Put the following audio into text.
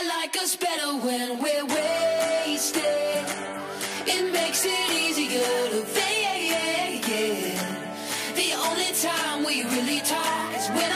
I like us better when we're wasted. It makes it easier to fake. The only time we really talk is when